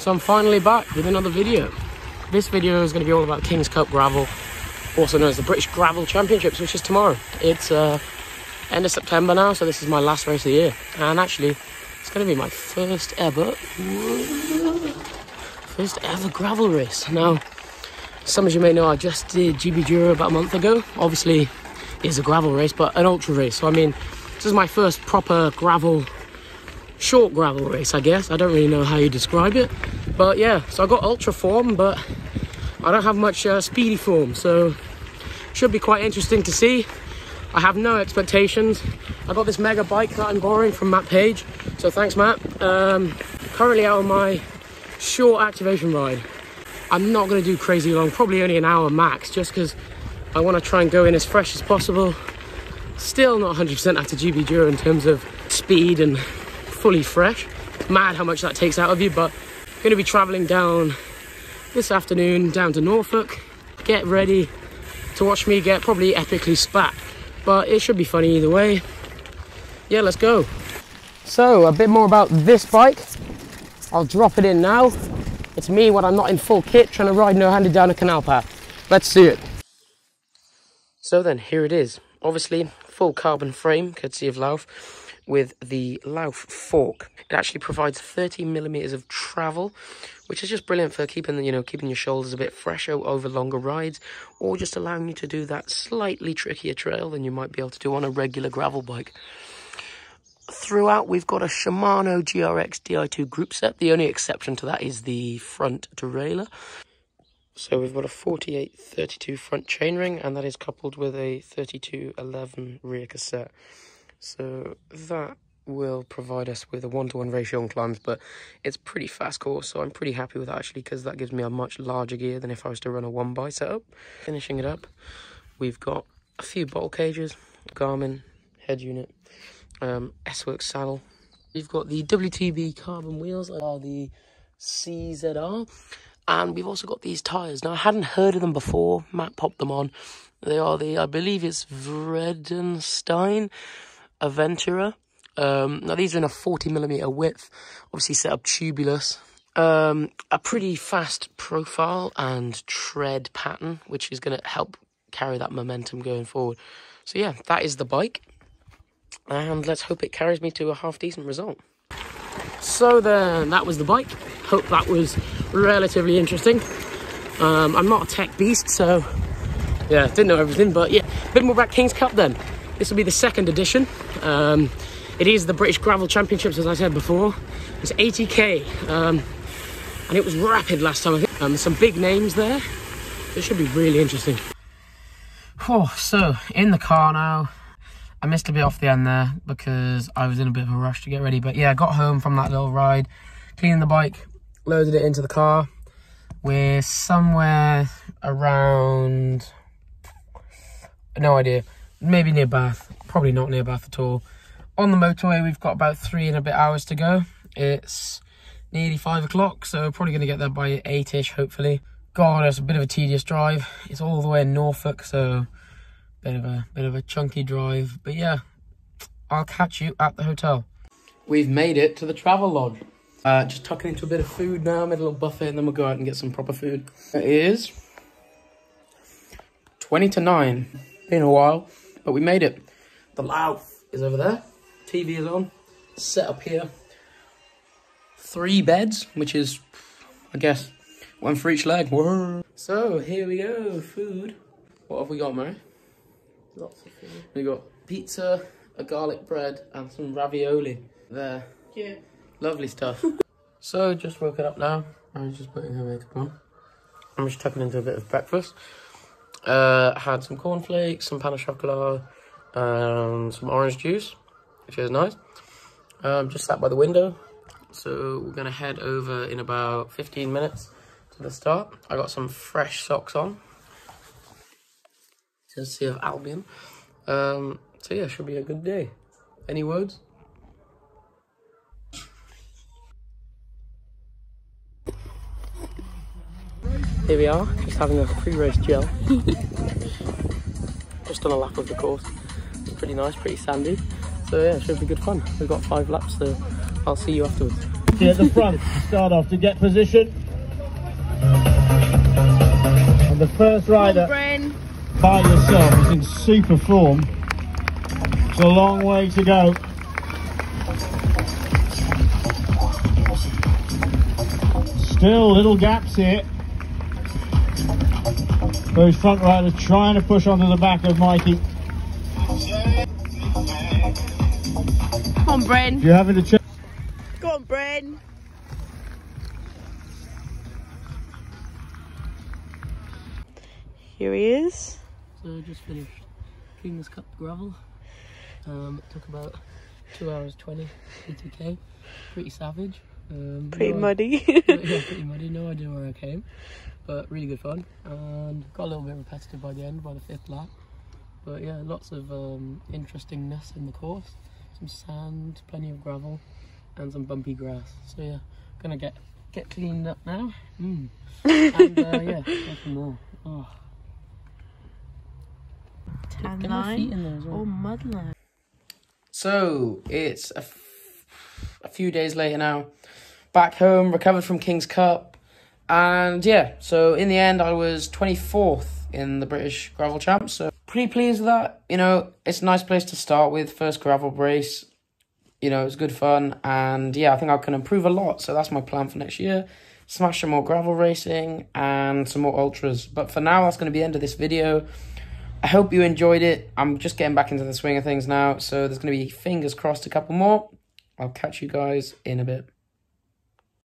So I'm finally back with another video. This video is going to be all about King's Cup Gravel, also known as the British Gravel Championships, which is tomorrow. It's uh, end of September now, so this is my last race of the year. And actually, it's going to be my first ever, first ever gravel race. Now, some of you may know I just did GB Duro about a month ago. Obviously, it's a gravel race, but an ultra race. So I mean, this is my first proper gravel short gravel race, I guess. I don't really know how you describe it. But yeah, so I got ultra form, but I don't have much uh, speedy form. So should be quite interesting to see. I have no expectations. I got this mega bike that I'm borrowing from Matt Page. So thanks, Matt. Um, currently out on my short activation ride. I'm not going to do crazy long, probably only an hour max, just because I want to try and go in as fresh as possible. Still not 100% after GB Duro in terms of speed and fully fresh. Mad how much that takes out of you, but to be traveling down this afternoon down to Norfolk. Get ready to watch me get probably epically spat, but it should be funny either way. Yeah, let's go. So, a bit more about this bike. I'll drop it in now. It's me when I'm not in full kit trying to ride no-handed down a canal path. Let's see it. So then, here it is. Obviously, full carbon frame, courtesy of Lauf with the Lauf fork. It actually provides 30 millimeters of travel, which is just brilliant for keeping you know keeping your shoulders a bit fresher over longer rides, or just allowing you to do that slightly trickier trail than you might be able to do on a regular gravel bike. Throughout, we've got a Shimano GRX Di2 group set. The only exception to that is the front derailleur. So we've got a 48-32 front chainring, and that is coupled with a 32-11 rear cassette. So that will provide us with a one-to-one ratio on climbs, but it's pretty fast course, so I'm pretty happy with that actually because that gives me a much larger gear than if I was to run a one by setup. Finishing it up, we've got a few bottle cages, Garmin head unit, um, S-Works saddle. We've got the WTB carbon wheels, are the CZR, and we've also got these tyres. Now I hadn't heard of them before. Matt popped them on. They are the, I believe it's Vredestein Aventura. Um, now these are in a 40 millimeter width, obviously set up tubulars. Um, a pretty fast profile and tread pattern, which is going to help carry that momentum going forward. So yeah, that is the bike. And let's hope it carries me to a half decent result. So then, that was the bike. Hope that was relatively interesting. Um, I'm not a tech beast, so yeah, didn't know everything. But yeah, a bit more about King's Cup then. This will be the second edition. Um, it is the British Gravel Championships, as I said before. It's 80k, um, and it was rapid last time. I think um, some big names there. It should be really interesting. Oh, so in the car now. I missed a bit off the end there because I was in a bit of a rush to get ready. But yeah, I got home from that little ride, cleaned the bike, loaded it into the car. We're somewhere around, no idea, maybe near Bath, probably not near Bath at all. On the motorway, we've got about three and a bit hours to go. It's nearly five o'clock, so probably going to get there by eight-ish, hopefully. God, it's a bit of a tedious drive. It's all the way in Norfolk, so bit of a bit of a chunky drive. But yeah, I'll catch you at the hotel. We've made it to the Travelodge. Uh, just tucking into a bit of food now, made a little buffet, and then we'll go out and get some proper food. It is 20 to 9. Been a while, but we made it. The Lauf is over there. TV is on. Set up here. Three beds, which is, I guess, one for each leg. Whoa. So, here we go. Food. What have we got, Mary? Lots of food. We got pizza, a garlic bread, and some ravioli there. Yeah. Lovely stuff. so, just woken up now. I'm just putting her makeup on. I'm just tucking into a bit of breakfast. Uh, had some cornflakes, some pan au chocolat, and some orange juice, which is nice. Um, just sat by the window. So we're gonna head over in about 15 minutes to the start. I got some fresh socks on. Courtesy of Albion. Um, so yeah, should be a good day. Any words? Here we are, just having a pre-race gel. just on a lap of the course. It's pretty nice, pretty sandy. So yeah, it should be good fun. We've got five laps, so I'll see you afterwards. Mikey at the front start off to get position. And the first rider Bryn. by yourself is in super form. It's a long way to go. Still little gaps here. Those front riders trying to push onto the back of Mikey. Come on, Bryn. You're having a check. Go on, Bryn. Here he is. So I just finished King's Cup gravel. Um, it took about two hours twenty, 80k. Pretty savage. Um, Pretty no- muddy. yeah, pretty muddy. No idea where I came, but really good fun. And got a little bit repetitive by the end, by the fifth lap. But yeah, lots of um, interestingness in the course. Some sand, plenty of gravel, and some bumpy grass. So yeah, gonna get get cleaned up now. Mm. And uh, yeah, go from there. Oh, Tan get feet line. in there as well. Oh, mud line. So it's a, f- a few days later now. Back home, recovered from King's Cup. And yeah, so in the end, I was 24th in the British Gravel Champs. So pretty pleased with that. You know, it's a nice place to start with. First gravel race. You know, it's good fun. And yeah, I think I can improve a lot. So that's my plan for next year. Smash some more gravel racing and some more ultras. But for now, that's going to be the end of this video. I hope you enjoyed it. I'm just getting back into the swing of things now, so there's going to be fingers crossed a couple more. I'll catch you guys in a bit.